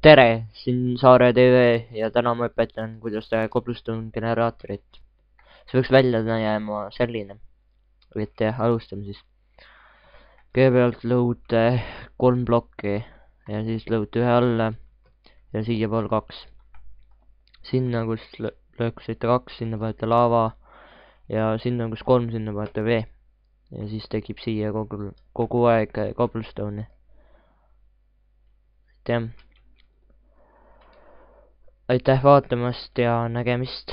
tere, siin Saare tv ja täna ma õpetan, kuidas teha cobblestone generaatorit. see peaks välja nägema selline. et jah, alustame siis. kõigepealt lõhuta kolm plokki ja siis lõhuta ühe alla ja siiapoole kaks. sinna, kus lõhkusite kaks, sinna panete laava ja sinna, kus kolm, sinna panete vee. ja siis tekib siia kogu, kogu aeg cobblestone'i. aitäh! Aitäh vaatamast ja nägemist!